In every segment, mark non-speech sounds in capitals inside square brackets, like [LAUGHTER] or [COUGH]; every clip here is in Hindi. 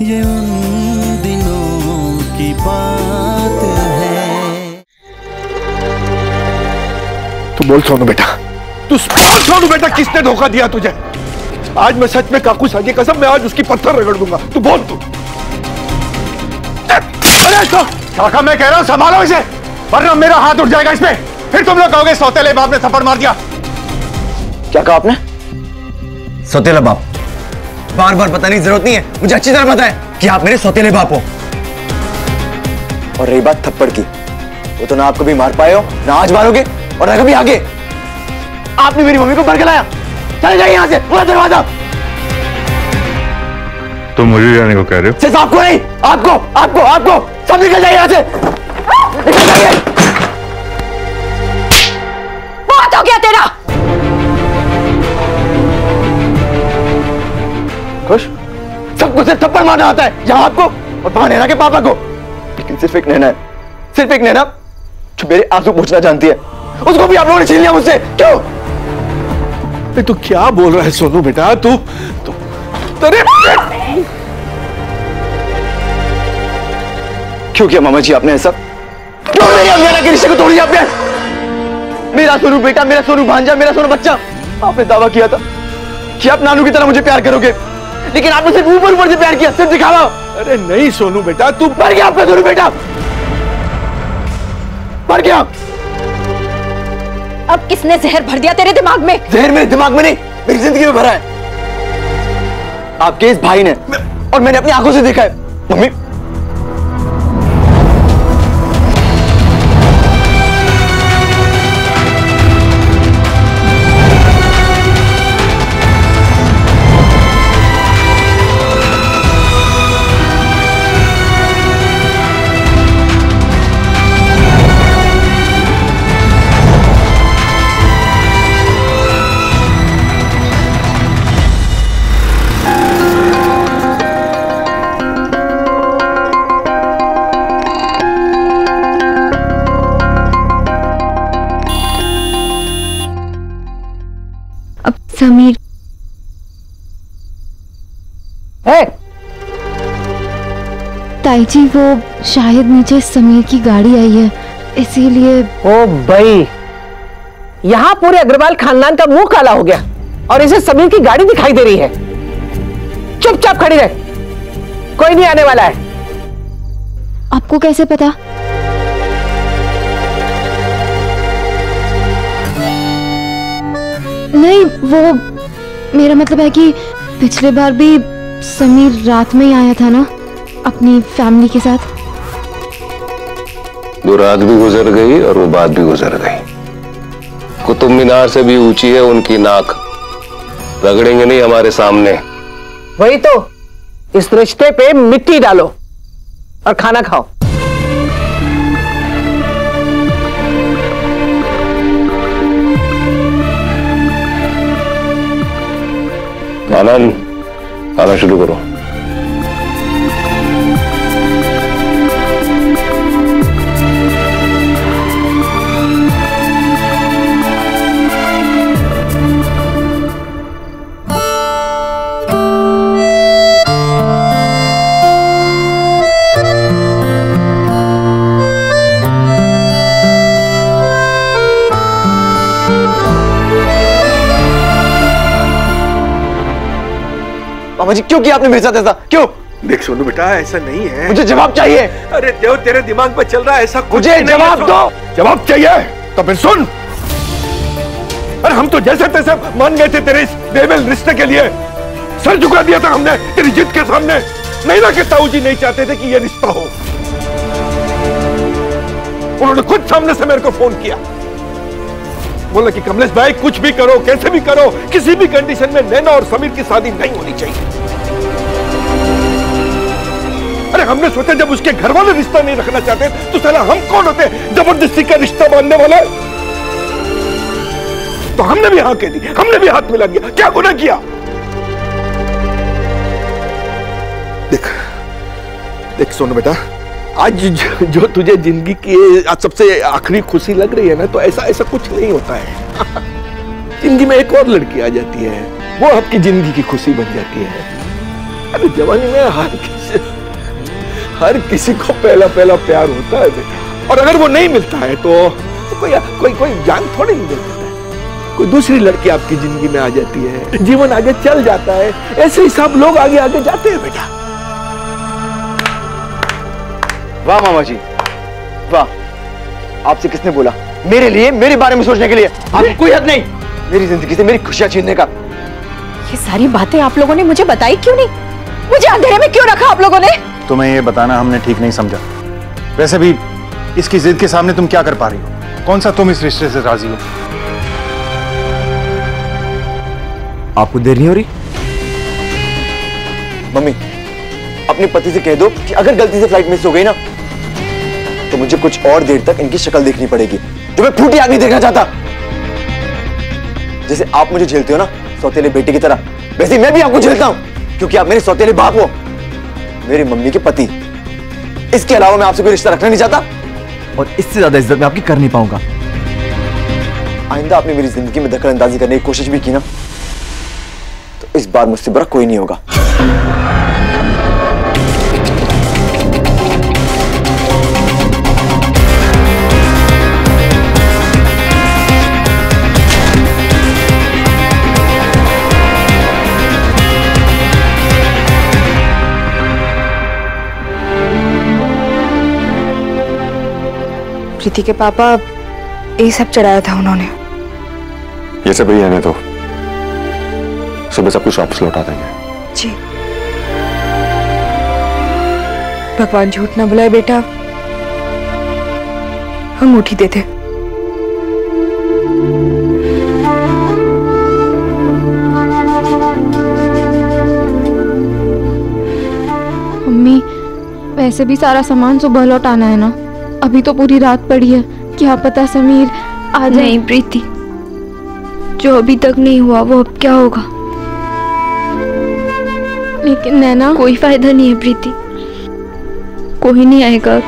ये उन दिनों की बात है। तू बोल सोनू बेटा। तू बोल सोनू बेटा किसने धोखा दिया तुझे? आज मैं सच में काकू सा की कसम मैं आज उसकी पत्थर रगड़ दूँगा। तू बोल तू। अरे तो काका मैं कह रहा हूँ संभालो इसे वरना मेरा हाथ उठ जाएगा इसमें। फिर तुम लोग कहोगे सौतेले बाप ने थप्पड़ मार दिया। क्या कहा आपने? सौतेला बाप। बार बार बताने की ज़रूरत नहीं है। मुझे अच्छी तरह पता है कि आप मेरे सौतेले बाप हो। और रही बात थप्पड़ की वो तो ना आप कभी मार पाए हो ना आज मारोगे और ना कभी आगे। आपने मेरी मम्मी को भर के लाया चले जाइए यहाँ से पूरा दरवाज़ा। तुम मुझे जाने को कह रहे हो? सिर्फ़ आपको नहीं आपको आपको आपको। सब निकल जाइए यहाँ से। खुश? सबको सिर्फ़ थप्पड़ मारना आता है। यहाँ आपको और वहाँ नैना के पापा को। लेकिन सिर्फ़ एक नैना है। सिर्फ़ एक नैना जो मेरे आँसू पूछना जानती है। उसको भी आप लोगों ने छीन लिया मुझसे। क्यों? अरे तू क्या बोल रहा है सोनू बेटा? तू तू तेरे क्यों किया मामा जी आपने ऐसा? क्यों मेरी और नैना के रिश्ते को तोड़ दिया आपने? मेरा सोनू बेटा मेरा सोनू भांजा मेरा सोनू बच्चा। आपने दावा किया था कि आप नानू की तरह मुझे प्यार करोगे। लेकिन आपने सिर्फ़ ऊपर ऊपर से प्यार किया सिर्फ़ दिखावा अरे नहीं सोनू बेटा तू मर गया आपका सोनू बेटा। मर गया। अब किसने जहर भर दिया तेरे दिमाग में? जहर मेरे दिमाग में नहीं मेरी ज़िंदगी में भरा है। आपके इस भाई ने और मैंने अपनी आँखों से देखा है। मम्मी ताई जी वो शायद नीचे समीर की गाड़ी आई है इसीलिए ओ भाई यहाँ पूरे अग्रवाल खानदान का मुँह काला हो गया और इसे समीर की गाड़ी दिखाई दे रही है। चुपचाप खड़ी रहे कोई नहीं आने वाला है। आपको कैसे पता? नहीं वो मेरा मतलब है कि पिछले बार भी समीर रात में ही आया था ना? अपनी फैमिली के साथ? वो रात भी गुजर गई और वो बात भी गुजर गई। कुतुब मीनार से भी ऊँची है उनकी नाक रगड़ेंगे नहीं हमारे सामने। वही तो इस रिश्ते पे मिट्टी डालो और खाना खाओ। आनंद खाना शुरू करो। मामा जी क्यों किया आपने मेरे साथ ऐसा? क्यों? देख सोनू बेटा ऐसा नहीं है। मुझे जवाब चाहिए। अरे जो तेरे दिमाग में चल रहा है ऐसा कुछ मुझे जवाब दो। जवाब चाहिए? तो फिर सुन। अरे हम तो जैसे तैसे मान गए थे तेरे इस बेमेल रिश्ते के लिए। सर झुका दिया था हमने तेरी जिद के सामने। नहीं ना कि ताऊ जी नहीं चाहते थे कि ये रिश्ता हो। उन्होंने खुद सामने से मेरे को फ़ोन किया। बोला कि कमलेश भाई, कुछ भी करो, कैसे भी करो, किसी भी कंडीशन में नैना और समीर की शादी नहीं होनी चाहिए। अरे, हमने सोचा जब उसके घर वाले रिश्ता नहीं रखना चाहते तो साला हम कौन होते, ज़बरदस्ती का रिश्ता बांधने वाले तो हमने भी हाँ कह दी हमने भी हाथ मिला दिया, क्या गुना किया? देख देख, सोनू बेटा आज जो, तुझे ज़िंदगी की सबसे आखिरी खुशी लग रही है ना तो ऐसा ऐसा कुछ नहीं होता है। [LAUGHS] ज़िंदगी में एक और लड़की आ जाती है। वो आपकी ज़िंदगी की खुशी बन जाती है। अरे जवानी में हर किसी हर किसी को पहला पहला प्यार होता है बेटा। और अगर वो नहीं मिलता है तो, तो कोई कोई कोई जान थोड़ी नहीं देता कोई दूसरी लड़की आपकी ज़िंदगी में आ जाती है। जीवन आगे चल जाता है। ऐसे ही सब लोग आगे आगे जाते हैं बेटा। वाह मामा जी वाह। आपसे किसने बोला? मेरे लिए मेरे बारे में सोचने के लिए। आपको कोई हक नहीं। मेरी ज़िंदगी से मेरी खुशियाँ छीनने का। ये सारी बातें आप लोगों ने मुझे बताई क्यों नहीं? मुझे अंधेरे में क्यों रखा आप लोगों ने? तुम्हें ये बताना हमने ठीक नहीं समझा। वैसे भी इसकी जिद के सामने तुम क्या कर पा रही हो? कौन सा तुम इस रिश्ते से राज़ी हो? आपको देर नहीं हो रही? मम्मी अपने पति से कह दो कि अगर गलती से फ़्लाइट मिस हो गई ना तो मुझे कुछ और देर तक इनकी शक्ल देखनी पड़ेगी। जो मैं फूटी आग नहीं देखना चाहता। जैसे आप मुझे झेलते हो ना, सौतेले बेटे की तरह, वैसे मैं भी आपको झेलता हूँ। क्योंकि आप मेरे सौतेले बाप हो। मेरी मम्मी के पति। इसके अलावा मैं आपसे कोई रिश्ता रखना नहीं चाहता। और इससे ज़्यादा इज़्ज़त मैं आपकी कर नहीं पाऊँगा। आइंदा आपने मेरी ज़िंदगी में दखल अंदाजी करने की कोशिश भी की ना तो इस बार मुझसे बड़ा कोई नहीं होगा। प्रीति के पापा ये सब चढ़ाया था उन्होंने। ये सब ही आने दो। सुबह सब कुछ वापस लौटा देंगे। जी। भगवान झूठ ना बुलाए बेटा। अंगूठी दे दे मम्मी वैसे भी सारा सामान सुबह लौटाना है ना? अभी तो पूरी रात पड़ी है। क्या पता समीर आ जाए। नहीं प्रीति। जो अभी तक नहीं हुआ वो अब क्या होगा? लेकिन नैना। कोई फ़ायदा नहीं है प्रीति। कोई नहीं आएगा।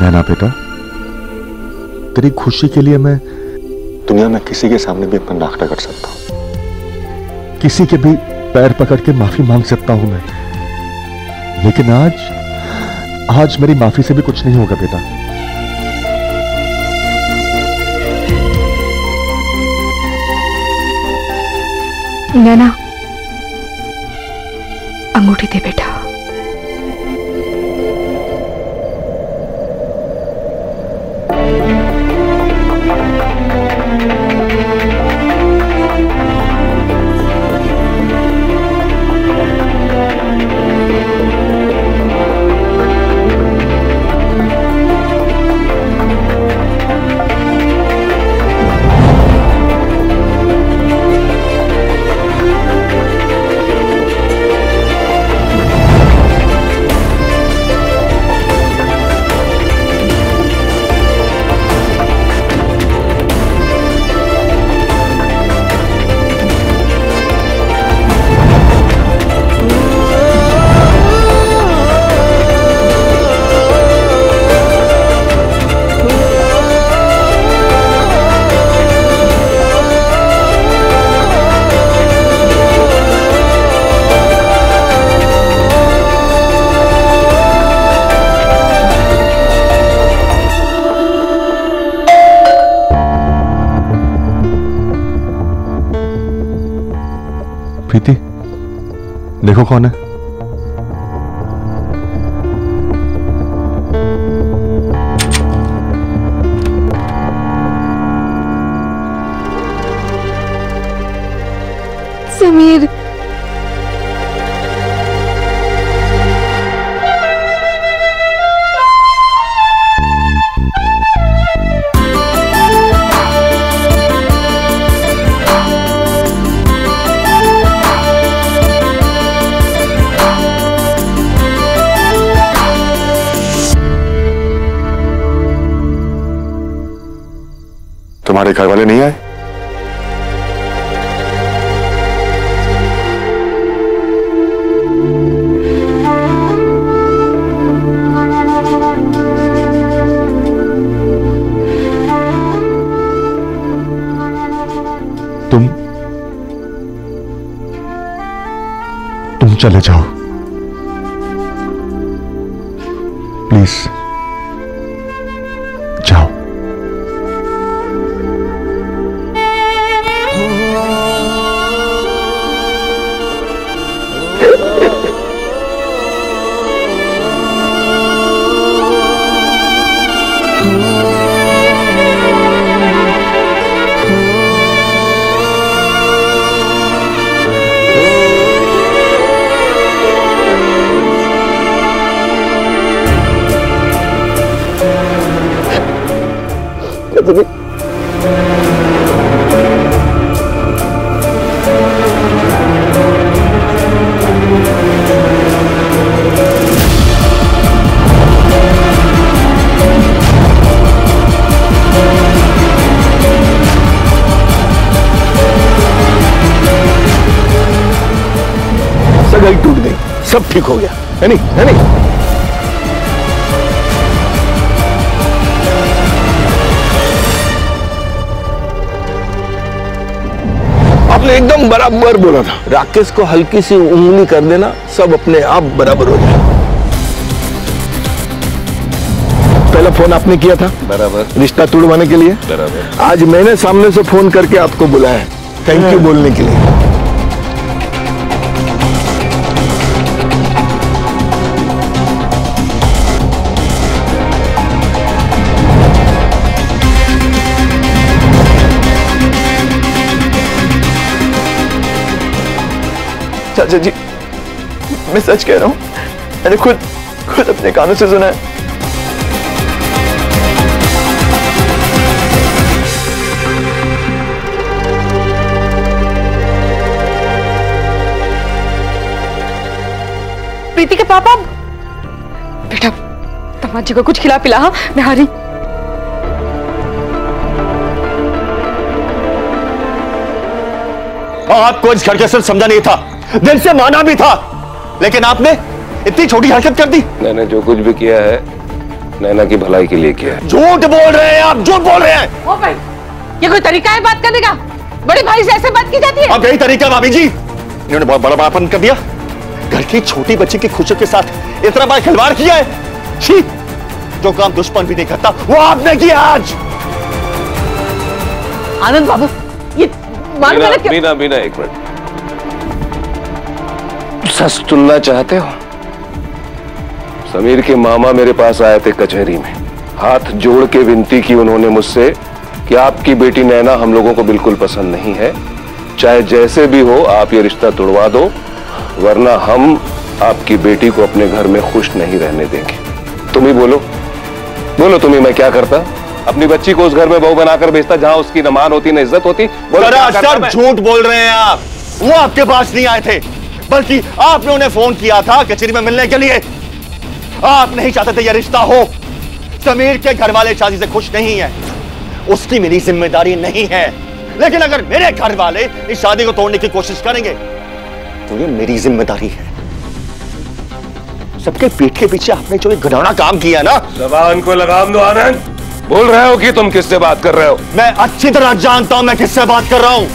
नैना बेटा तेरी खुशी के लिए मैं दुनिया में किसी के सामने भी अपना नाक कर सकता हूँ। किसी के भी पैर पकड़ के माफ़ी मांग सकता हूँ मैं। लेकिन आज आज मेरी माफ़ी से भी कुछ नहीं होगा बेटा। नैना अंगूठी दे बेटा। प्रीति। देखो कौन है। समीर तुम तुम चले जाओ। प्लीज़ सगाई टूट गई सब ठीक हो गया। है नहीं? है नहीं? आपने एकदम बराबर बोला था। राकेश को हल्की सी उंगली कर देना सब अपने आप बराबर हो जाए पहला फ़ोन आपने किया था? बराबर। रिश्ता तोड़वाने के लिए? बराबर। आज मैंने सामने से फ़ोन करके आपको बुलाया है। थैंक यू बोलने के लिए। चाचा जी मैं सच कह रहा हूँ मैंने खुद खुद अपने कानों से सुना है। प्रीति के पापा? बेटा दामाद जी को कुछ खिला पिला हाँ? मैं हारी। आपको इस घर के सिर्फ़ समझा नहीं था। दिल से माना भी था लेकिन आपने इतनी छोटी हरकत कर दी। मैंने जो कुछ भी किया है नैना की भलाई के लिए किया है। झूठ बोल रहे हैं आप झूठ बोल रहे हैं। ओ भाई ये कोई तरीका है बात करने का? बड़े भाई से ऐसे बात की जाती है? अब यही तरीका भाभी जी। इन्होंने बहुत बड़ा बड़ापन कर दिया। घर की छोटी बच्ची की खुशियों के साथ इतना बड़ा खिलवाड़ किया है। छी जो काम दुश्मन भी नहीं करता वो आपने किया आज। आनंद बाबू ये मालूम बीना है ना कि- बीना बीना एक मिनट। सुनना चाहते हो? समीर के मामा मेरे पास आए थे कचहरी में। हाथ जोड़ के विनती की उन्होंने मुझसे कि आपकी बेटी नैना हम लोगों को बिल्कुल पसंद नहीं है। चाहे जैसे भी हो आप ये रिश्ता तोड़वा दो वरना हम आपकी बेटी को अपने घर में खुश नहीं रहने देंगे। तुम ही बोलो। बोलो तुम्हें मैं क्या करता? अपनी बच्ची को उस घर में बहू बनाकर भेजता जहाँ उसकी न मान होती न इज़्ज़त होती। बोलो? झूठ बोल रहे हैं आप। वो आपके पास नहीं आए थे। बल्कि आपने उन्हें फ़ोन किया था कचहरी में मिलने के लिए। आप नहीं चाहते थे यह रिश्ता हो। समीर के घर वाले शादी से खुश नहीं है। उसकी मेरी ज़िम्मेदारी नहीं है। लेकिन अगर मेरे घर वाले इस शादी को तोड़ने की कोशिश करेंगे तो ये मेरी ज़िम्मेदारी है। सबके पीठ के पीछे आपने जो एक घिनौना काम किया ना। जबान को लगाम दो आनंद। बोल रहे हो कि तुम किससे बात कर रहे हो? मैं अच्छी तरह जानता हूँ मैं किससे बात कर रहा हूँ।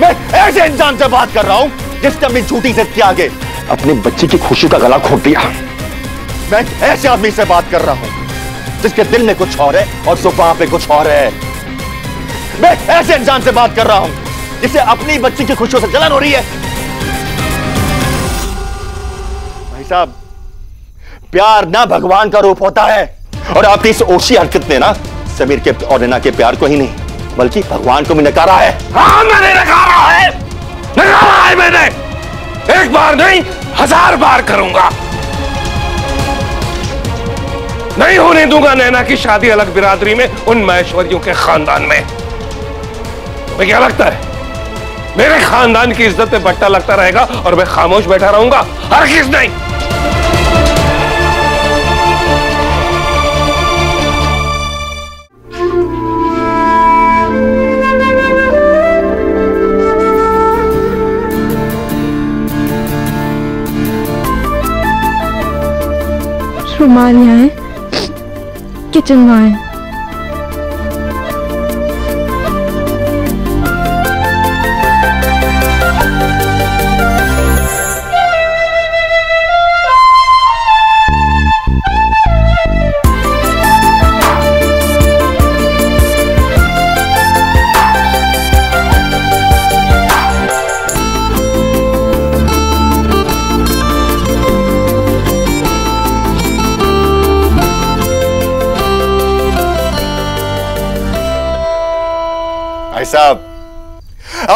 मैं ऐसे इंसान से बात कर रहा हूँ जिसने अपनी झूठी इज़्ज़त के आगे अपनी बच्ची की खुशी का गला घोट दिया। मैं ऐसे आदमी से बात कर रहा हूँ, जिसके दिल में कुछ और है और सुबह पे कुछ और है। मैं ऐसे इंसान से बात कर रहा हूँ, जिसे अपनी बच्ची की खुशियों से जलन हो रही है। भाई साहब, प्यार ना भगवान का रूप होता है। और आपकी इस ओछी हरकत ने ना, समीर के और नैना के प्यार को ही नहीं, बल्कि भगवान को भी नकारा है। हाँ मैंने नकारा है। है मैंने। एक बार नहीं, हज़ार बार करूँगा। नहीं होने दूँगा नैना की शादी अलग बिरादरी में उन महेश्वरियों के खानदान में। तुम्हें क्या लगता है? मेरे खानदान की इज़्ज़त पे बट्टा लगता रहेगा और मैं खामोश बैठा रहूँगा? हर किस नहीं। रुमाल यहाँ है किचन वहाँ है।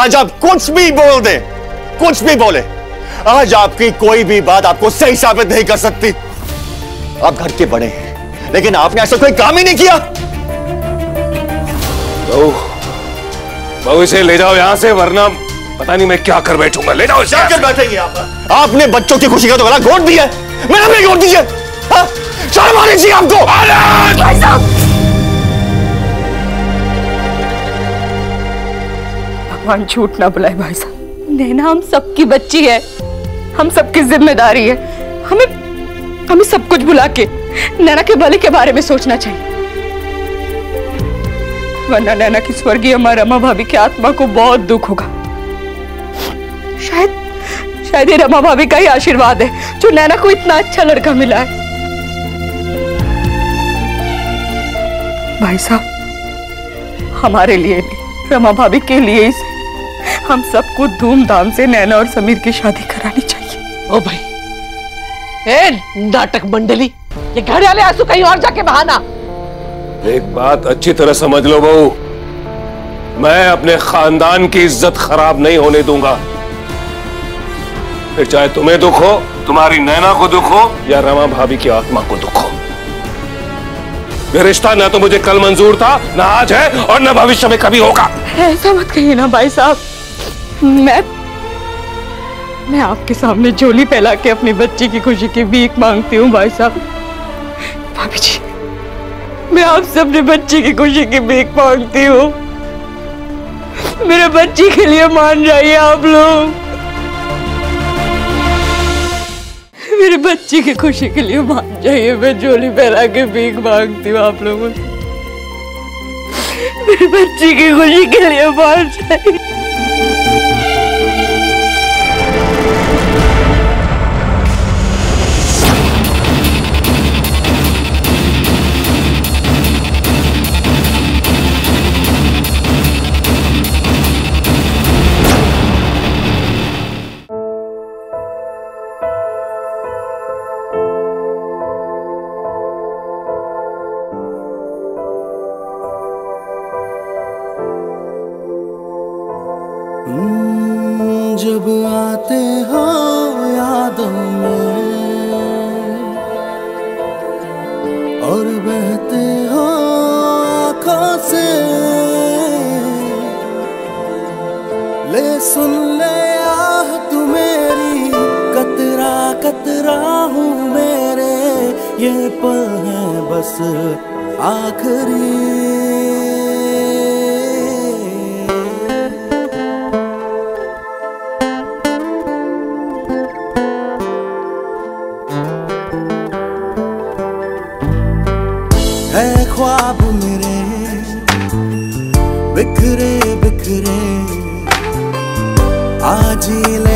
आज आप कुछ भी बोल दे कुछ भी बोले आज आपकी कोई भी बात आपको सही साबित नहीं कर सकती। आप घर के बड़े हैं लेकिन आपने ऐसा कोई काम ही नहीं किया। बहू बहू इसे ले जाओ यहाँ से वरना पता नहीं मैं क्या कर बैठूँगा। ले जाओ क्या कर बैठेंगे आप? आपने बच्चों की खुशी का तो गला घोट दिया है। मेरा भी घोट दीजिए हाँ? शर्म आनी चाहिए आपको। भगवान झूठ ना बुलाए भाई साहब। नैना, हम सबकी बच्ची है। हम सबकी ज़िम्मेदारी है। हमें हमें सब कुछ बुला के, नैना के भले के बारे में सोचना चाहिए। वरना नैना की स्वर्गीय माँ रमा भाभी की आत्मा को बहुत दुख होगा। शायद शायद ये रमा भाभी का ही आशीर्वाद है, जो नैना को इतना अच्छा लड़का मिला है। भाई साहब, हमारे लिए नहीं, रमा भाभी के लिए सही हम सबको धूमधाम से नैना और समीर की शादी करानी चाहिए। ओ भाई ए नाटक मंडली ये घर वाले आँसू कहीं और जाके बहाना। एक बात अच्छी तरह समझ लो बहू। मैं अपने खानदान की इज़्ज़त खराब नहीं होने दूँगा। फिर चाहे तुम्हें दुख हो तुम्हारी नैना को दुख हो या रमा भाभी की आत्मा को दुख हो। ये रिश्ता ना तो मुझे कल मंजूर था ना आज है और ना भविष्य में कभी होगा। ऐसा मत कहिए ना भाई साहब। मैं मैं आपके सामने झोली फैला के अपनी बच्ची की खुशी की भीख मांगती हूँ, भाई साहब। भाभी जी, मैं आपसे अपने बच्ची की खुशी की भीख मांगती हूँ। मेरे बच्ची के लिए मान जाइए आप लोग। मेरे बच्ची की खुशी के लिए मान जाइए, मैं झोली फैला के भीख मांगती हूँ आप लोगों से। मेरी बच्ची की खुशी के लिए मान जाइए। और बहते हो आँखों से। ले सुन ले आह तू मेरी, कतरा कतरा हूँ मेरे। ये पल है बस आखिरी। आज ही